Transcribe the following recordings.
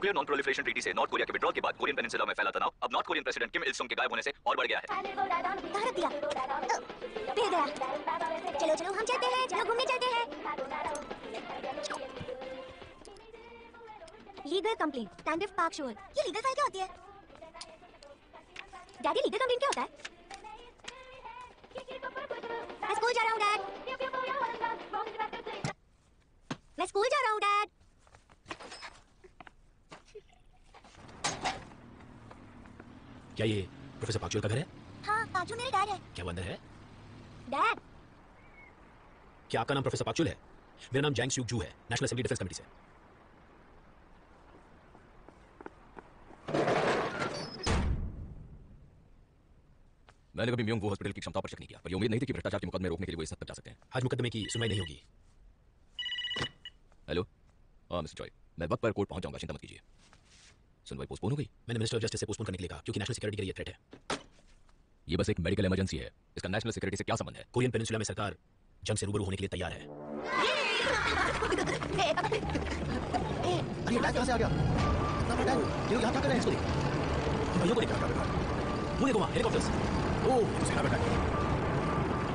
Proliferation treaty से North Korea के withdrawal के बाद कोरियन पेनिनसुला में फैला तनाव, अब North Korean president Kim Il Sung के गायब होने से और बढ़ गया है। रख दिया। फिर गया। चलो चलो, हम चलते हैं, चलो, घूमने चलते हैं। लीगल कंप्लेंट स्टैंडर्ड पार्क शोर ये लीगल फ़ाइल क्या होती है? डैडी लीगल कंप्लेंट क्या होता है? मैं स्कूल जा रहा हूँ डैड मैं स्कूल जा रहा हूँ डैड क्या ये प्रोफेसर पाकचुल का घर है? हाँ पाचू मेरे डैड है। क्या वो अंदर है? डैड? क्या आपका नाम प्रोफेसर पाकचुल है? मेरा नाम जैंग स्यूक जू है नेशनल असेंबली डिफेंस कमेटी से। मैंने कभी म्योंग वो हॉस्पिटल की क्षमता पर शक नहीं किया पर ये उम्मीद नहीं थी कि भ्रष्टाचार के मुकदमे रोकने के लिए वो इस हद तक जा सकते हैं। आज मुकदमे की सुनवाई नहीं होगी। हेलो हाँ मिस्टर जॉय मैं वक्त पर कोर्ट पहुँच जाऊँगा चिंता मत कीजिए। सुनवाई पोस्टपोन हो गई। मैंने मिनिस्टर ऑफ़ जस्टिस से पोस्टपोन करने के लिए कहा क्योंकि नेशनल सिक्योरिटी के लिए थ्रेट है। ये बस एक मेडिकल इमरजेंसी है। इसका नेशनल सिक्योरिटी से क्या संबंध है? कोरियन पेनिनसुला में सरकार जंग से रूबरू होने के लिए तैयार है। अरे कहाँ से आ गया? ये यहाँ क्या कर रहे हैं इसको भाइयों को देखो। वो देखो वहाँ हेलीकॉप्टर्स ओ सेना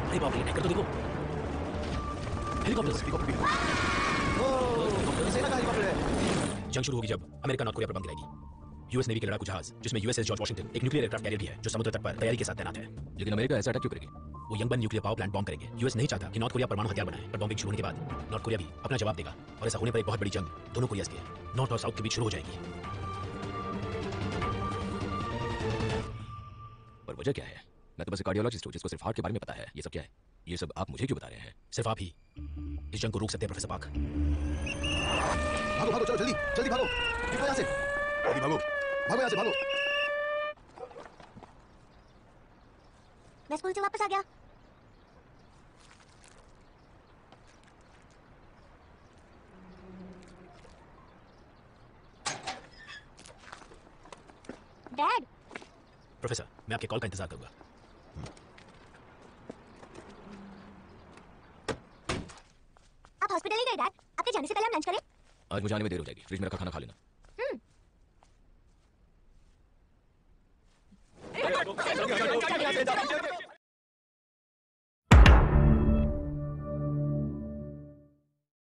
अरे बाप रे टैंकर तो देखो। हेलीकॉप्टर्स ओह ये सेना हेलीकॉप्टर है जंग शुरू होगी जब अमेरिका नॉर्थ कोरिया पर बम गिराएगी। यूएस नेवी के लड़ाकू जहाज़ जिसमें यूएसएस जॉर्ज वाशिंगटन एक न्यूक्लियर एयरक्राफ्ट कैरियर भी है जो समुद्र तट पर तैयारी के साथ तैनात है। लेकिन अमेरिका ऐसा अटैक क्यों करेगी? वो Yongbyon nuclear power plant bomb करेंगे। यूएस नहीं चाहता कि नॉर्थ कोरिया परमाणु हथियार बनाए पर बॉम्बिंग शुरू होने के बाद नॉर्थ कोरिया भी अपना जवाब देगा और ऐसा होने पर एक बहुत बड़ी जंग दोनों कोरियाज के नॉर्थ और साउथ के बीच शुरू हो जाएगी। पर वजह क्या है? मैं तो बस कार्डियोलॉजिस्ट हूँ जिसको सिर्फ़ हार्ट के बारे में पता है ये सब क्या है? ये सब आप मुझे क्यों बता रहे हैं? सिर्फ़ आप ही। इस जंग को रोक सकते हैं प्रोफेसर पाक भागो भागो चलो जल्दी जल्दी भागो। निकलो यहाँ से। जल्दी भागो। भागो यहाँ से भागो। मैं स्कूल से वापस आ गया। डैड। प्रोफेसर मैं आपके कॉल का इंतज़ार करूँगा। हॉस्पिटल नहीं गए, डैड। आपके जाने से पहले हम लंच करें। आज मुझे आने में देर हो जाएगी। फ्रिज में रखा खाना खा लेना।